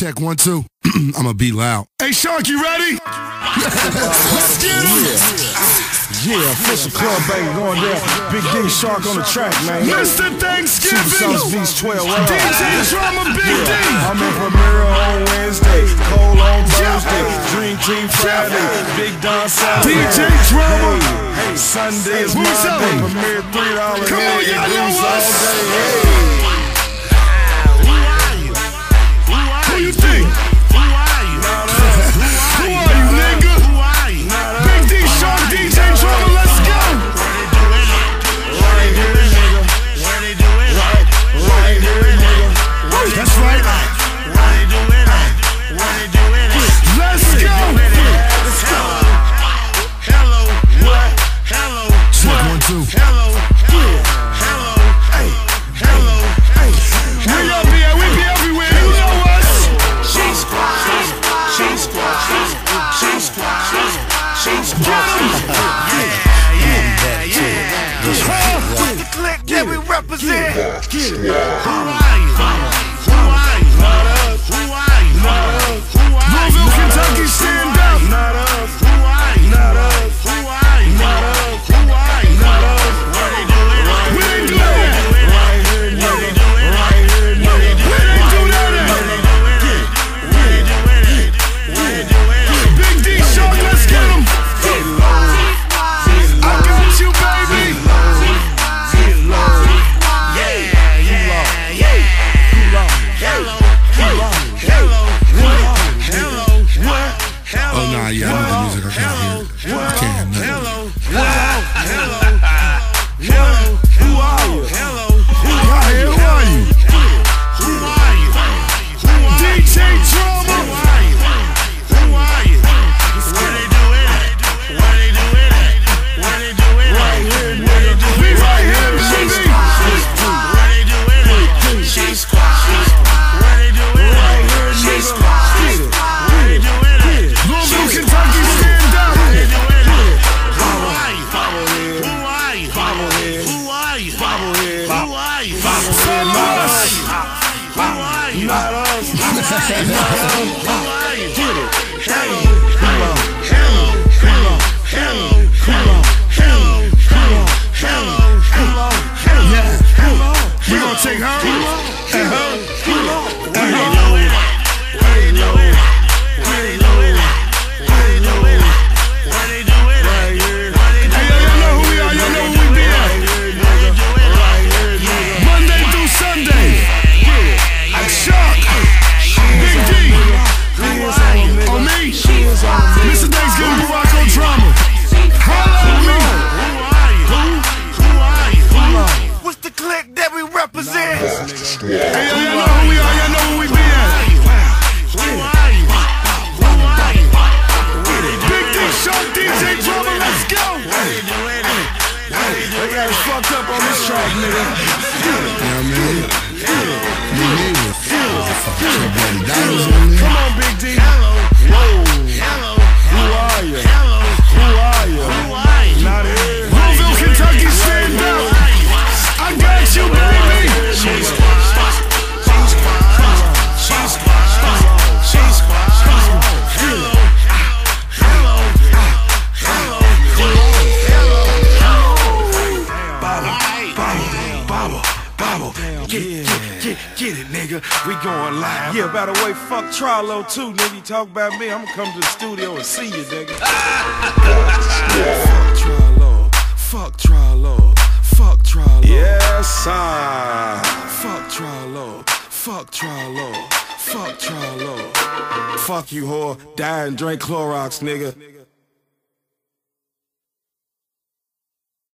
Check one, two. I'ma be loud. Hey, Shark, you ready? Let's get him. Yeah, official club baby going down. Big D Shark on the track, man. Mr. Thanksgiving. Super Sauce Beatz 12. What up? DJ Drama, Big D. I'm in Premiere on Wednesday, Cole on Thursday, Dream Team Friday, Big Don Saturday. DJ Drama. Hey, Sunday is Who's my Premiere three dollars. Come on, y'all know us. That we represent. Louisville, Oh, nah, yeah, I know the music. I can't hear it. I can't hear nothing. Who are Not us. We Hey, yo, y'all know who we are. Y'all know who we be at. Big D, Shark, DJ Drama, let's go. They got us fucked up on this track, nigga. Come on, nigga. We going live. Yeah, by the way, fuck Trilo too, nigga. You talk about me, I'm gonna come to the studio and see you, nigga. fuck Trilo. Fuck Trilo. Fuck Trilo. Yes, sir. Fuck Trilo. Fuck Trilo. Fuck Trilo. Fuck you, whore. Die and drink Clorox, nigga.